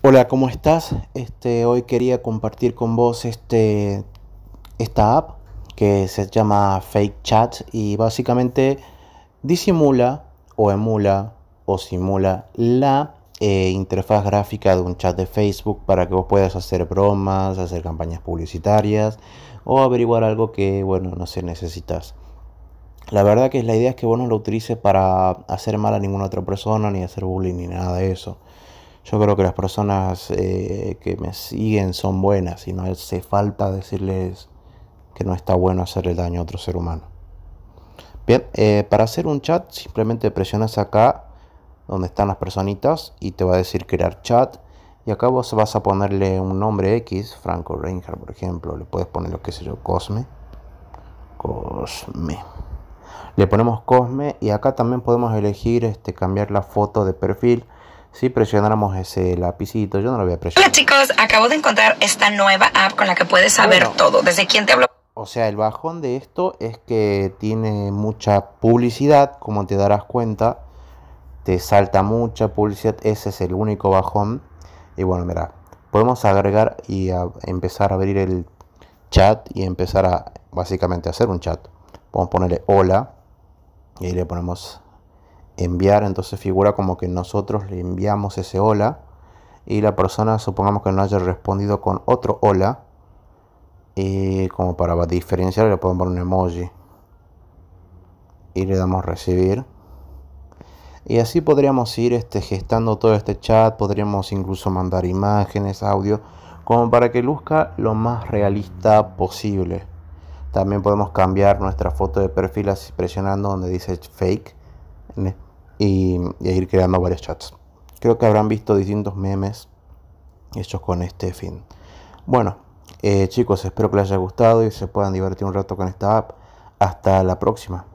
Hola, ¿cómo estás? Este, hoy quería compartir con vos este, esta app que se llama Fake Chat y básicamente disimula o emula o simula la eh, interfaz gráfica de un chat de Facebook para que vos puedas hacer bromas, hacer campañas publicitarias o averiguar algo que, bueno, no sé, necesitas. La verdad que la idea es que vos no lo utilices para hacer mal a ninguna otra persona, ni hacer bullying, ni nada de eso. Yo creo que las personas eh, que me siguen son buenas y no hace falta decirles que no está bueno hacerle daño a otro ser humano. Bien, eh, para hacer un chat simplemente presionas acá donde están las personitas y te va a decir crear chat. Y acá vos vas a ponerle un nombre X, Franco Reinhardt por ejemplo, le puedes poner lo que sé yo, Cosme. Cosme le ponemos Cosme y acá también podemos elegir este, cambiar la foto de perfil si presionáramos ese lapicito. Yo no lo voy a presionar. Hola chicos, acabo de encontrar esta nueva app con la que puedes saber todo, desde quién te habló. O sea, el bajón de esto es que tiene mucha publicidad, como te darás cuenta. Te salta mucha publicidad, ese es el único bajón. Y bueno, mira, podemos agregar y empezar a abrir el chat y empezar a básicamente hacer un chat. Podemos ponerle hola y ahí le ponemos enviar, entonces figura como que nosotros le enviamos ese hola y la persona supongamos que no haya respondido con otro hola y como para diferenciar le podemos poner un emoji y le damos recibir y así podríamos ir este, gestando todo este chat, podríamos incluso mandar imágenes, audio, como para que luzca lo más realista posible. También podemos cambiar nuestra foto de perfil así presionando donde dice fake y, ir creando varios chats. Creo que habrán visto distintos memes hechos con este fin. Bueno, eh, chicos, espero que les haya gustado y se puedan divertir un rato con esta app. Hasta la próxima.